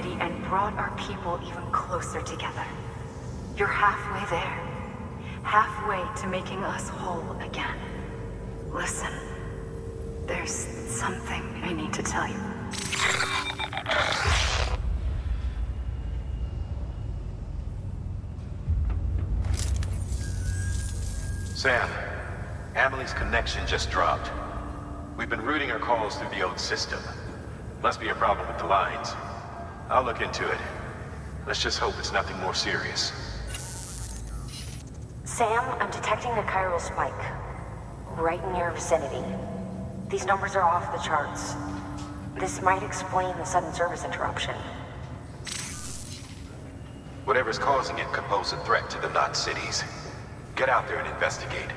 City and brought our people even closer together. You're halfway there. Halfway to making us whole again. Listen, there's something I need to tell you. Sam, Amelie's connection just dropped. We've been routing her calls through the old system. Must be a problem with the lines. I'll look into it. Let's just hope it's nothing more serious. Sam, I'm detecting a chiral spike. Right in your vicinity. These numbers are off the charts. This might explain the sudden service interruption. Whatever's causing it could pose a threat to the Knot cities. Get out there and investigate.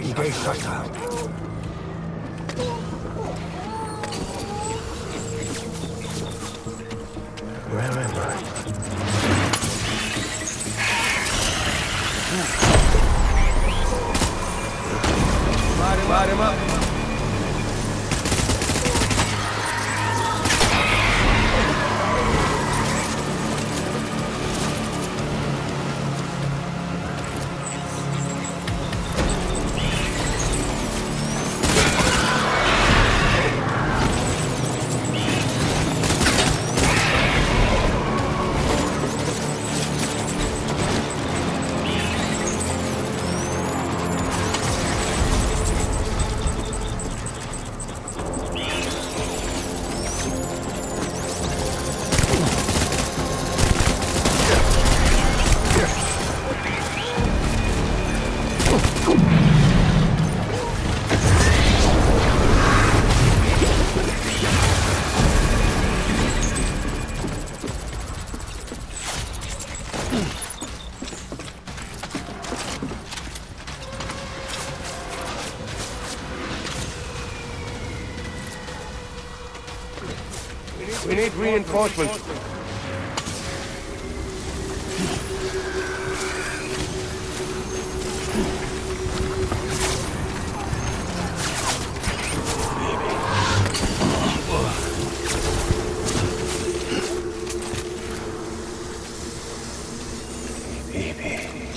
你被甩了。Reinforcements. Enemy, enemy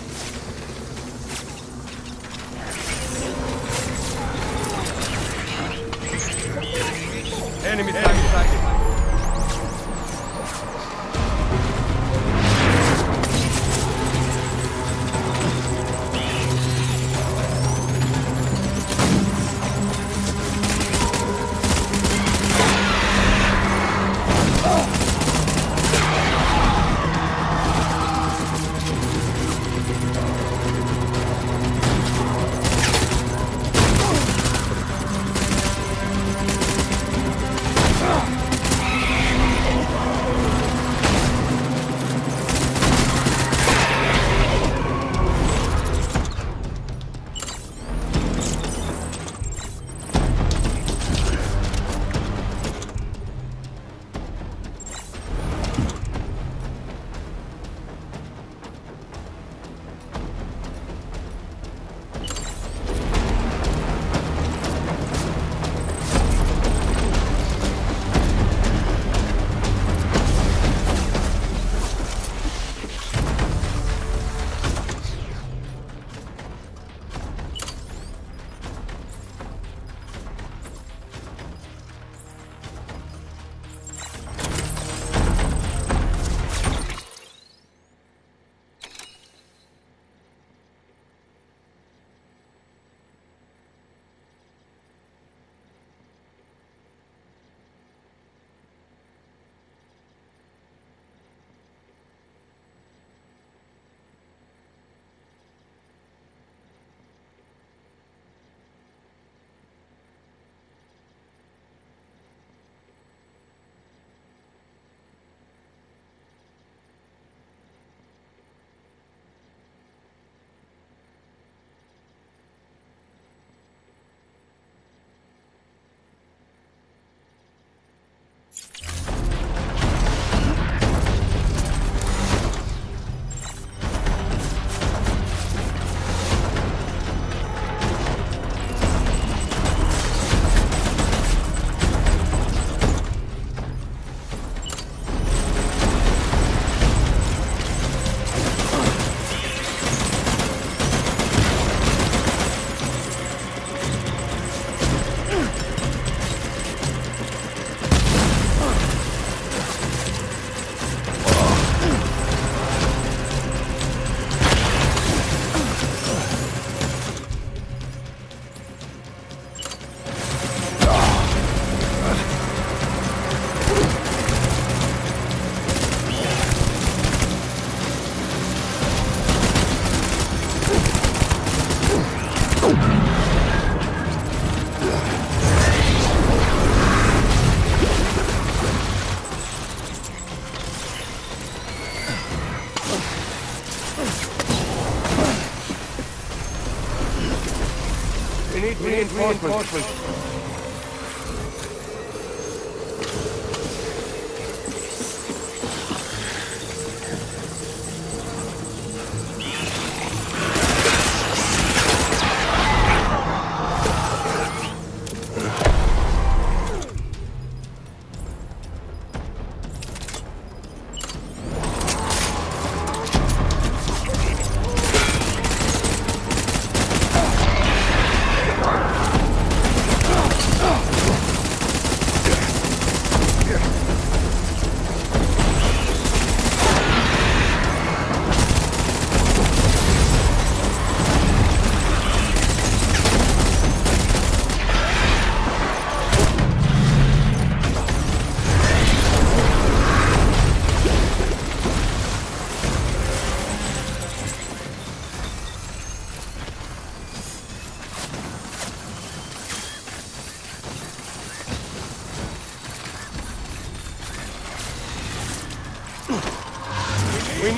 reinforcements.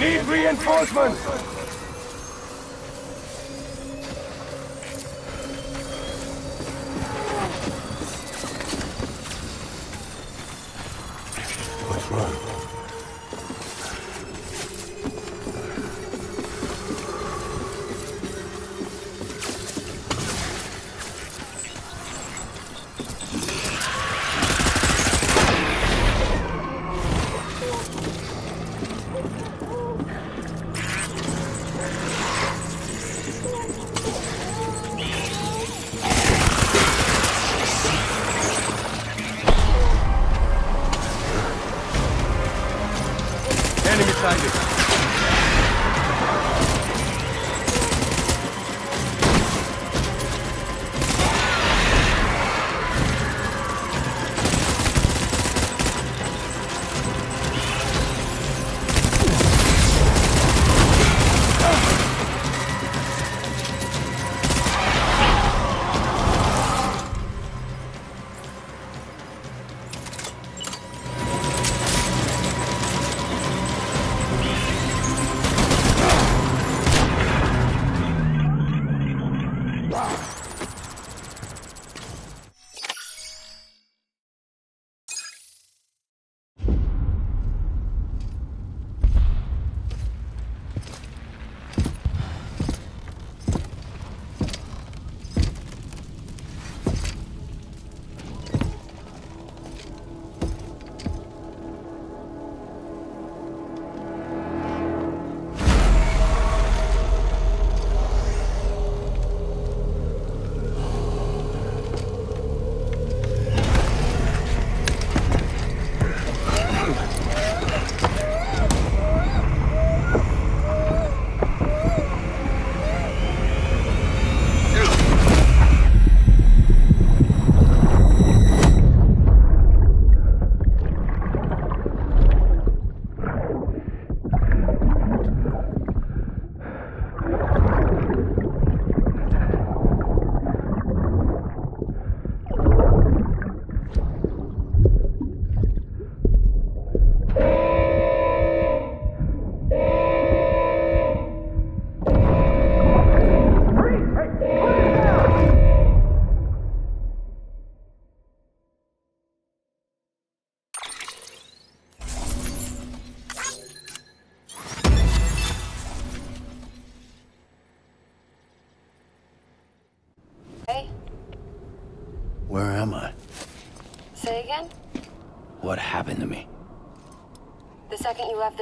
Need reinforcements!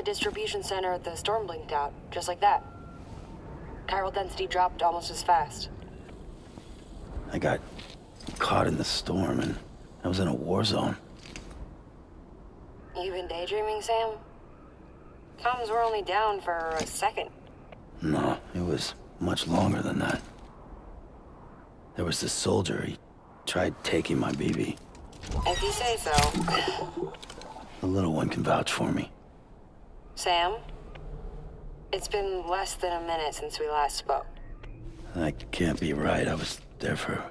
The distribution center, at the storm blinked out, just like that. Chiral density dropped almost as fast. I got caught in the storm and I was in a war zone. You've been daydreaming, Sam? Comms were only down for a second. No, it was much longer than that. There was this soldier, he tried taking my BB. If you say so. The little one can vouch for me. Sam? It's been less than a minute since we last spoke. That can't be right. I was there for...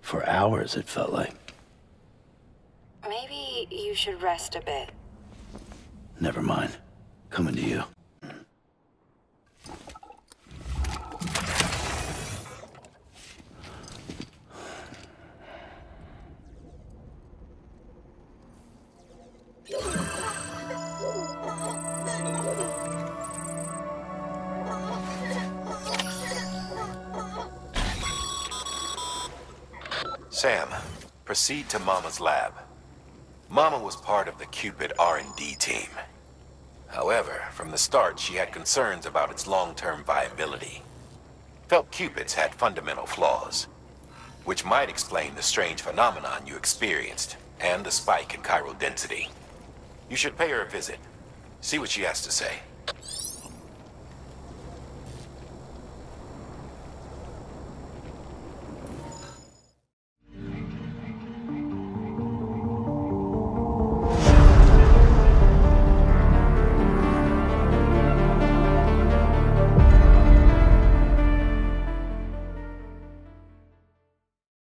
for hours, it felt like. Maybe you should rest a bit. Never mind. Coming to you. Sam, proceed to Mama's lab. Mama was part of the Q-pid R&D team. However, from the start, she had concerns about its long-term viability. Felt Q-pids had fundamental flaws, which might explain the strange phenomenon you experienced and the spike in chiral density. You should pay her a visit. See what she has to say.